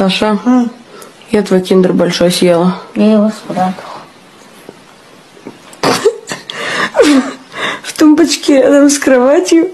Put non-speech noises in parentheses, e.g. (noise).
Саша, я твой киндер большой съела. Я его спрятал. (laughs) В тумбочке рядом с кроватью.